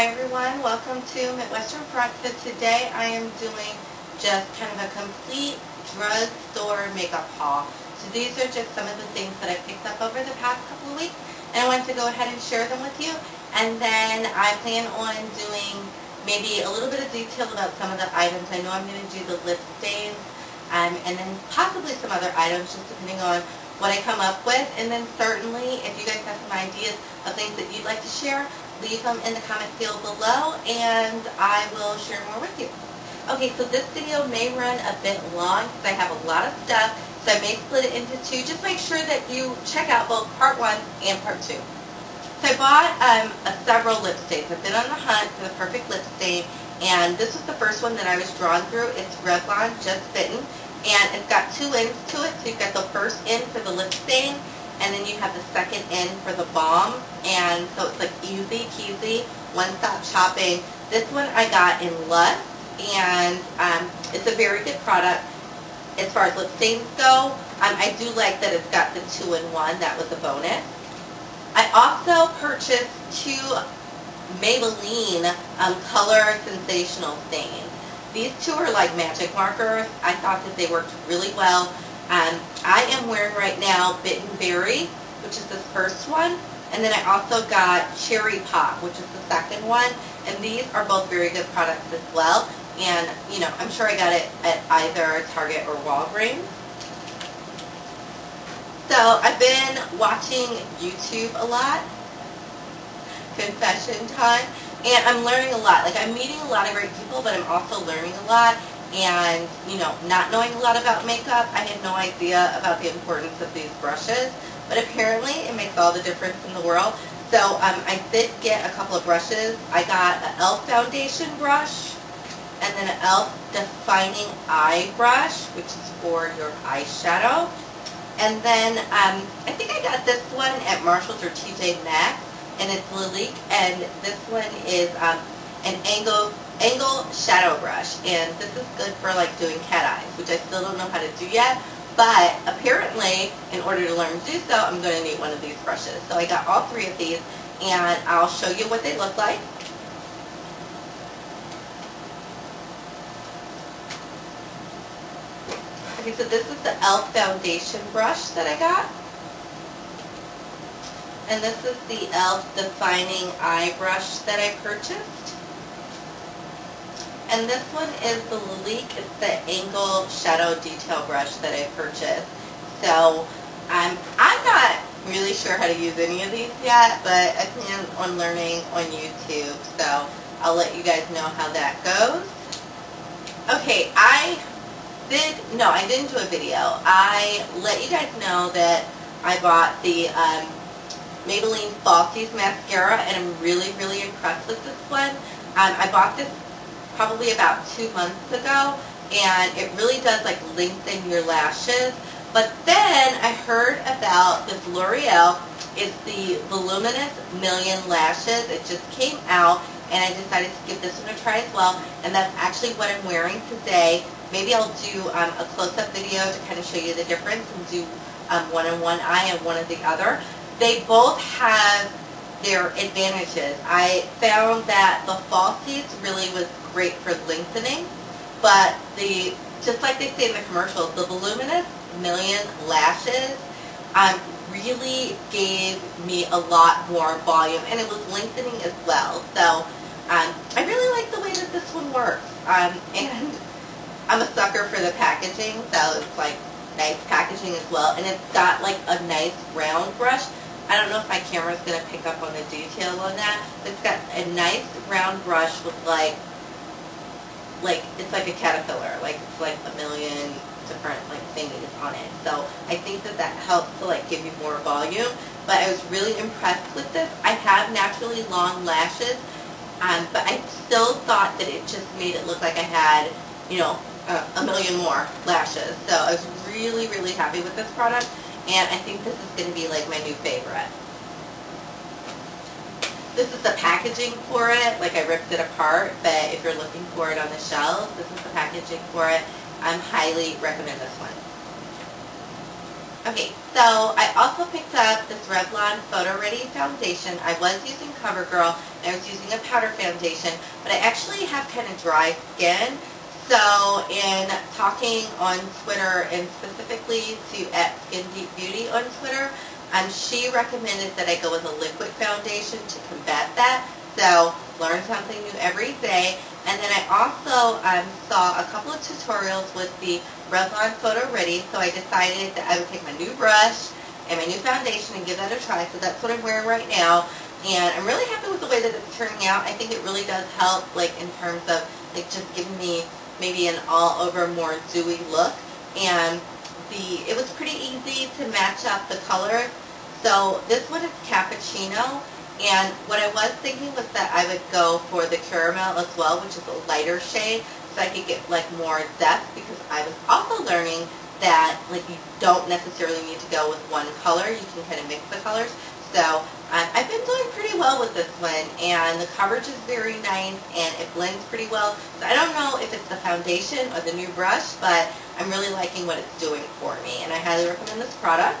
everyone. Welcome to Midwestern. So today I am doing just kind of a complete drugstore makeup haul. So these are just some of the things that I picked up over the past couple of weeks and I wanted to go ahead and share them with you. And then I plan on doing maybe a little bit of detail about some of the items. I know I'm going to do the lip stains um, and then possibly some other items just depending on what I come up with. And then certainly if you guys have some ideas of things that you'd like to share, leave them in the comment field below and I will share more with you. Okay, so this video may run a bit long because I have a lot of stuff, so I may split it into two. Just make sure that you check out both part one and part two. So I bought um, a several lip stains. I've been on the hunt for the perfect lip stain, and this was the first one that I was drawn through. It's Revlon Just Bitten, and it's got two ends to it. So you've got the first end for the lip stain, and then you have the second end for the balm, and so it's like easy peasy, one-stop shopping. This one I got in Lust, and um, it's a very good product as far as lip stains go. Um, I do like that it's got the two-in-one. That was a bonus. I also purchased two Maybelline um, Color Sensational Stains. These two are like magic markers. I thought that they worked really well. Um, I am wearing right now Bitten Berry, which is this first one, and then I also got Cherry Pop, which is the second one, and these are both very good products as well. And, you know, I'm sure I got it at either Target or Walgreens. So, I've been watching YouTube a lot. Confession time. And I'm learning a lot. Like, I'm meeting a lot of great people, but I'm also learning a lot and, you know, not knowing a lot about makeup, I had no idea about the importance of these brushes, but apparently it makes all the difference in the world. So um, I did get a couple of brushes. I got an e.l.f. foundation brush and then an e.l.f. defining eye brush, which is for your eyeshadow. And then um, I think I got this one at Marshall's or TJ Maxx, and it's Lilique, and this one is um, an angle angle shadow brush and this is good for like doing cat eyes which I still don't know how to do yet but apparently in order to learn to do so I'm going to need one of these brushes so I got all three of these and I'll show you what they look like okay so this is the e.l.f. foundation brush that I got and this is the e.l.f. defining eye brush that I purchased and this one is the Lilique. It's the angle shadow detail brush that I purchased. So I'm, I'm not really sure how to use any of these yet, but I plan on learning on YouTube. So I'll let you guys know how that goes. Okay, I did, no, I didn't do a video. I let you guys know that I bought the um, Maybelline Falsies Mascara, and I'm really, really impressed with this one. Um, I bought this probably about two months ago, and it really does like lengthen your lashes. But then I heard about this L'Oreal. It's the Voluminous Million Lashes. It just came out, and I decided to give this one a try as well. And that's actually what I'm wearing today. Maybe I'll do um, a close-up video to kind of show you the difference and do um, one on one eye and one in the other. They both have their advantages. I found that the Falsies really was great for lengthening, but the just like they say in the commercials, the voluminous million lashes um, really gave me a lot more volume, and it was lengthening as well. So um, I really like the way that this one works, um, and I'm a sucker for the packaging, so it's like nice packaging as well, and it's got like a nice round brush. I don't know if my camera is going to pick up on the detail on that, but it's got a nice round brush with like like it's like a caterpillar, like it's like a million different like thingies on it. So I think that that helps to like give you more volume. But I was really impressed with this. I have naturally long lashes, um, but I still thought that it just made it look like I had, you know, a, a million more lashes. So I was really, really happy with this product, and I think this is going to be like my new favorite. This is the packaging for it, like I ripped it apart, but if you're looking for it on the shelves, this is the packaging for it. I am highly recommend this one. Okay, so I also picked up this Revlon Photo Ready foundation. I was using CoverGirl and I was using a powder foundation, but I actually have kind of dry skin. So in talking on Twitter and specifically to at Skin Deep Beauty on Twitter, um, she recommended that I go with a liquid foundation to combat that. So learn something new every day. And then I also um, saw a couple of tutorials with the Revlon Photo Ready, so I decided that I would take my new brush and my new foundation and give that a try. So that's what I'm wearing right now. And I'm really happy with the way that it's turning out. I think it really does help, like, in terms of, like, just giving me maybe an all-over more dewy look. And the it was pretty easy to match up the color. So this one is cappuccino, and what I was thinking was that I would go for the caramel as well, which is a lighter shade, so I could get like more depth because I was also learning that like you don't necessarily need to go with one color. You can kind of mix the colors. So um, I've been doing pretty well with this one, and the coverage is very nice, and it blends pretty well. So I don't know if it's the foundation or the new brush, but I'm really liking what it's doing for me, and I highly recommend this product.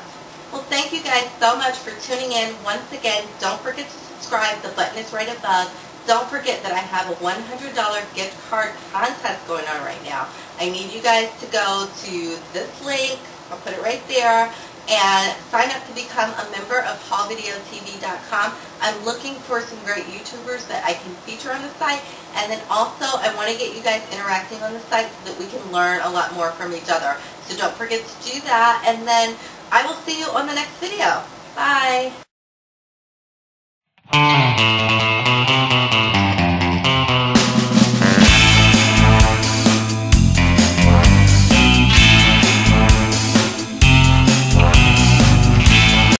Well, thank you guys so much for tuning in. Once again, don't forget to subscribe. The button is right above. Don't forget that I have a $100 gift card contest going on right now. I need you guys to go to this link. I'll put it right there and sign up to become a member of haulvideotv.com. I'm looking for some great YouTubers that I can feature on the site. And then also, I want to get you guys interacting on the site so that we can learn a lot more from each other. So don't forget to do that. And then I will see you on the next video. Bye.